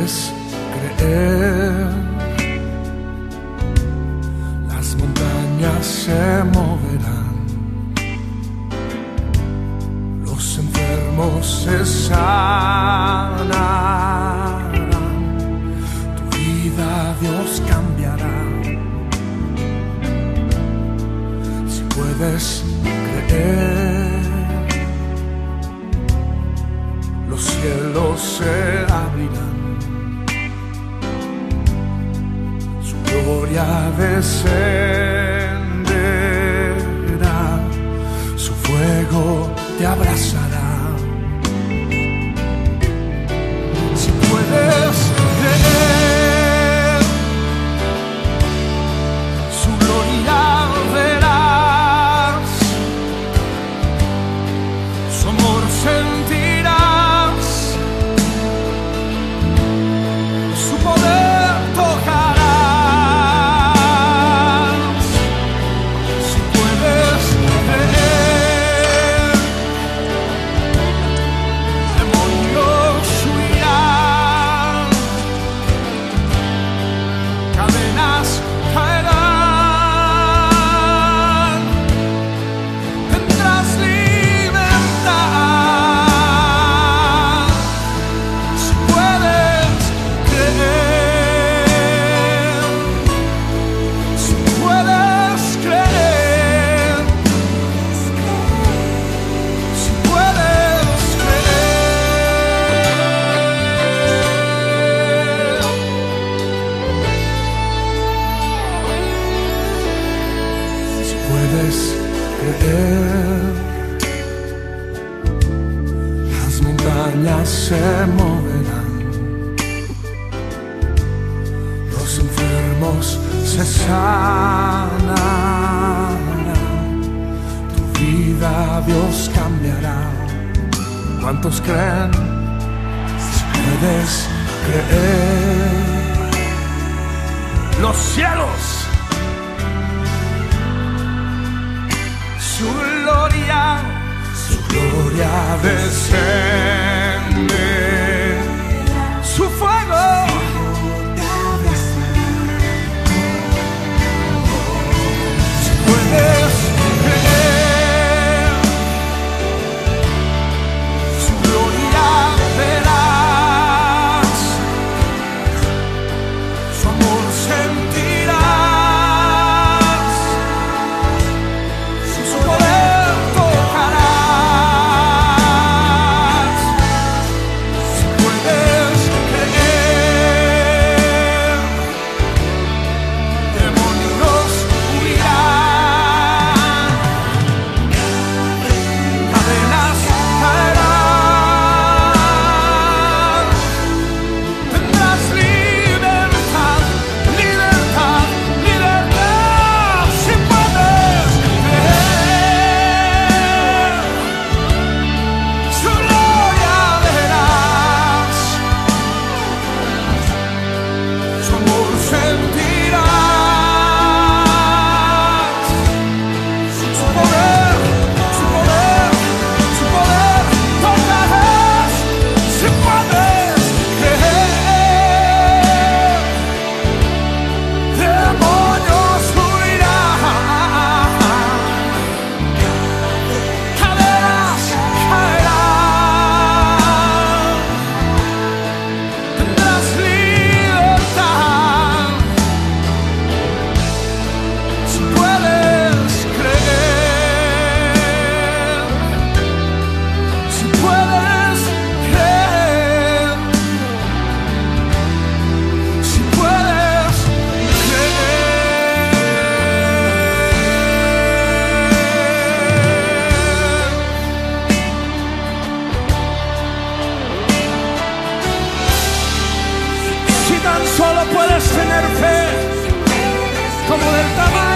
puedes creer, las montañas se moverán, los enfermos se sanarán, tu vida Dios cambiará. Si puedes descenderá, su fuego te abrazará. Creer, las montañas se moverán, los enfermos se sanarán, tu vida Dios cambiará. ¿Cuántos creen? Si puedes creer, los cielos su gloria, su gloria descende, puedes tener fe como del tamaño.